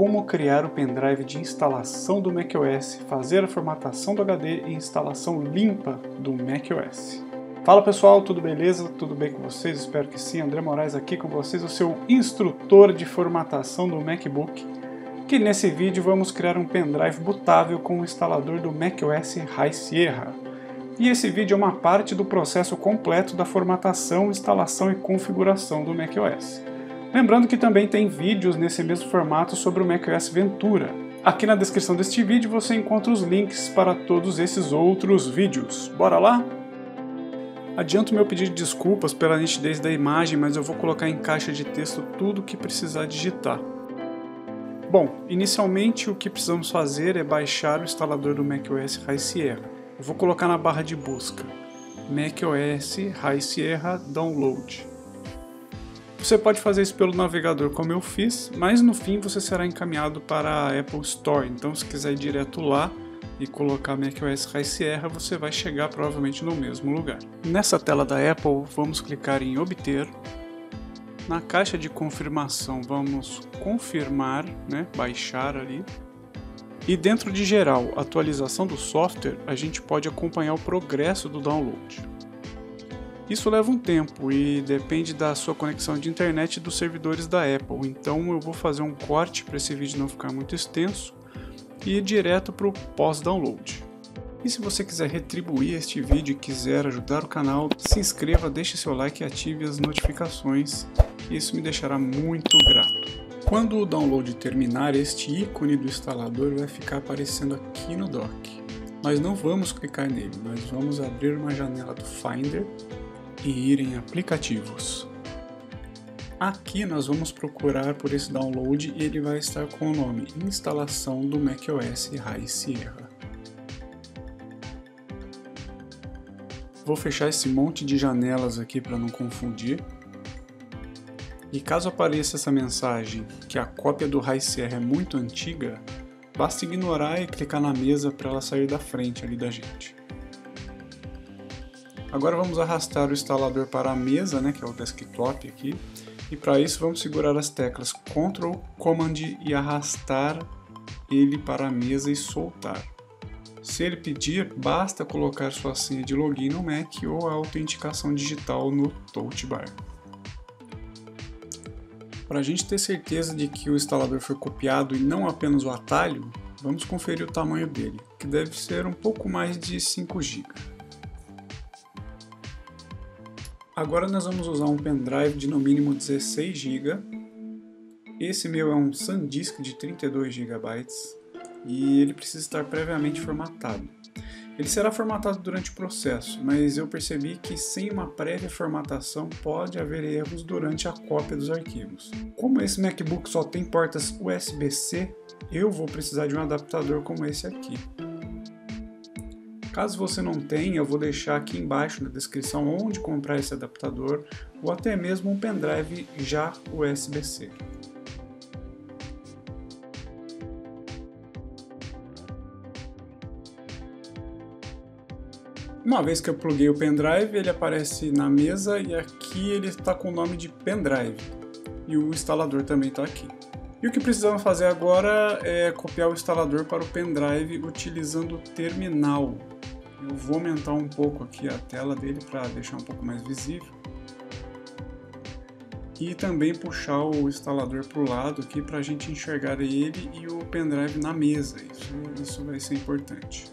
como criar o pendrive de instalação do macOS, fazer a formatação do HD e instalação limpa do macOS. Fala pessoal, tudo beleza? Tudo bem com vocês? Espero que sim. André Moraes aqui com vocês, o seu instrutor de formatação do MacBook. Que nesse vídeo vamos criar um pendrive bootável com o instalador do macOS High Sierra. E esse vídeo é uma parte do processo completo da formatação, instalação e configuração do macOS. Lembrando que também tem vídeos nesse mesmo formato sobre o macOS Ventura. Aqui na descrição deste vídeo você encontra os links para todos esses outros vídeos. Bora lá? Adianto meu pedido de desculpas pela nitidez da imagem, mas eu vou colocar em caixa de texto tudo o que precisar digitar. Bom, inicialmente o que precisamos fazer é baixar o instalador do macOS High Sierra. Eu vou colocar na barra de busca macOS High Sierra Download. Você pode fazer isso pelo navegador como eu fiz, mas no fim você será encaminhado para a Apple Store. Então se quiser ir direto lá e colocar macOS High Sierra, você vai chegar provavelmente no mesmo lugar. Nessa tela da Apple, vamos clicar em obter. Na caixa de confirmação, vamos confirmar, né, baixar ali. E dentro de geral, atualização do software, a gente pode acompanhar o progresso do download. Isso leva um tempo e depende da sua conexão de internet e dos servidores da Apple, então eu vou fazer um corte para esse vídeo não ficar muito extenso e ir direto para o pós-download. E se você quiser retribuir este vídeo e quiser ajudar o canal, se inscreva, deixe seu like e ative as notificações, isso me deixará muito grato. Quando o download terminar, este ícone do instalador vai ficar aparecendo aqui no dock. Nós não vamos clicar nele, nós vamos abrir uma janela do Finder e ir em aplicativos. Aqui nós vamos procurar por esse download e ele vai estar com o nome Instalação do macOS High Sierra. Vou fechar esse monte de janelas aqui para não confundir. E caso apareça essa mensagem que a cópia do High Sierra é muito antiga, basta ignorar e clicar na mesa para ela sair da frente ali da gente. Agora vamos arrastar o instalador para a mesa, né, que é o desktop aqui, e para isso vamos segurar as teclas Ctrl, Command e arrastar ele para a mesa e soltar. Se ele pedir, basta colocar sua senha de login no Mac ou a autenticação digital no Touch Bar. Para a gente ter certeza de que o instalador foi copiado e não apenas o atalho, vamos conferir o tamanho dele, que deve ser um pouco mais de 5 GB. Agora nós vamos usar um pendrive de no mínimo 16 GB. Esse meu é um SanDisk de 32 GB e ele precisa estar previamente formatado. Ele será formatado durante o processo, mas eu percebi que sem uma prévia formatação pode haver erros durante a cópia dos arquivos. Como esse MacBook só tem portas USB-C, eu vou precisar de um adaptador como esse aqui. Caso você não tenha, eu vou deixar aqui embaixo na descrição onde comprar esse adaptador ou até mesmo um pendrive já USB-C. Uma vez que eu pluguei o pendrive, ele aparece na mesa e aqui ele está com o nome de pendrive e o instalador também está aqui. E o que precisamos fazer agora é copiar o instalador para o pendrive utilizando o terminal. Eu vou aumentar um pouco aqui a tela dele para deixar um pouco mais visível. E também puxar o instalador para o lado aqui para a gente enxergar ele e o pendrive na mesa. Isso, isso vai ser importante.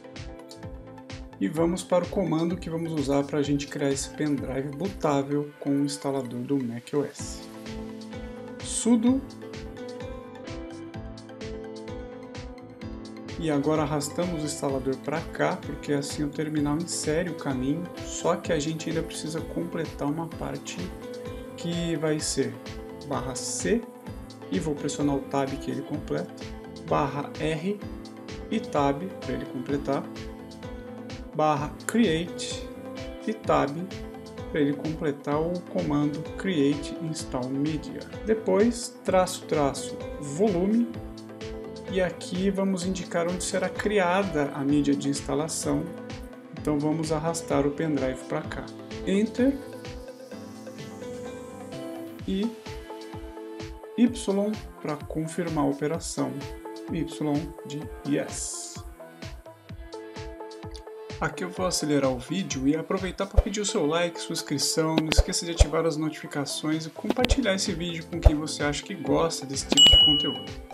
E vamos para o comando que vamos usar para a gente criar esse pendrive bootável com o instalador do macOS. sudo e agora arrastamos o instalador para cá, porque assim o terminal insere o caminho, só que a gente ainda precisa completar uma parte que vai ser barra C, e vou pressionar o Tab que ele completa, barra R e Tab para ele completar, barra Create e Tab para ele completar o comando Create Install Media. Depois, traço, traço, volume e aqui vamos indicar onde será criada a mídia de instalação. Então vamos arrastar o pendrive para cá. Enter e Y para confirmar a operação, Y de Yes. Aqui eu vou acelerar o vídeo e aproveitar para pedir o seu like, sua inscrição, não esqueça de ativar as notificações e compartilhar esse vídeo com quem você acha que gosta desse tipo de conteúdo.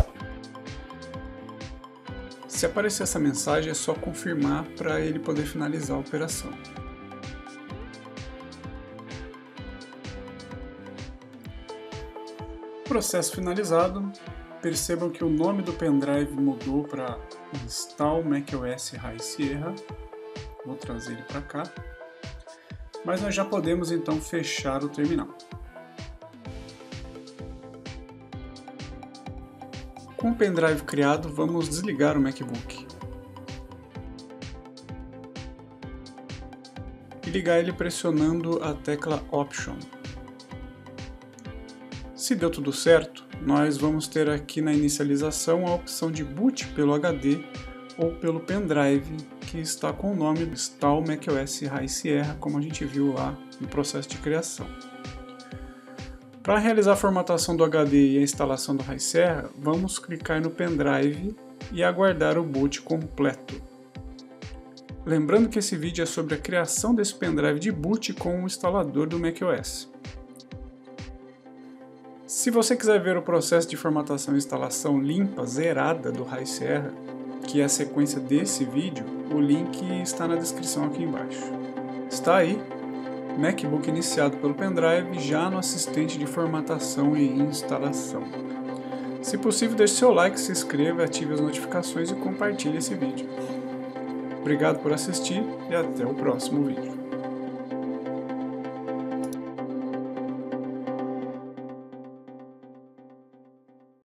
Se aparecer essa mensagem é só confirmar para ele poder finalizar a operação. Processo finalizado. Percebam que o nome do pendrive mudou para Install macOS High Sierra Vou trazer ele para cá. Mas nós já podemos então fechar o terminal. Com o pendrive criado, vamos desligar o MacBook. E ligar ele pressionando a tecla Option. Se deu tudo certo, nós vamos ter aqui na inicialização a opção de boot pelo HD ou pelo pendrive que está com o nome Install macOS High Sierra, como a gente viu lá no processo de criação. Para realizar a formatação do HD e a instalação do High Sierra, vamos clicar no pendrive e aguardar o boot completo. Lembrando que esse vídeo é sobre a criação desse pendrive de boot com o instalador do macOS. Se você quiser ver o processo de formatação e instalação limpa, zerada do High Sierra, que é a sequência desse vídeo, o link está na descrição aqui embaixo. Está aí, MacBook iniciado pelo pendrive já no assistente de formatação e instalação. Se possível, deixe seu like, se inscreva, ative as notificações e compartilhe esse vídeo. Obrigado por assistir e até o próximo vídeo.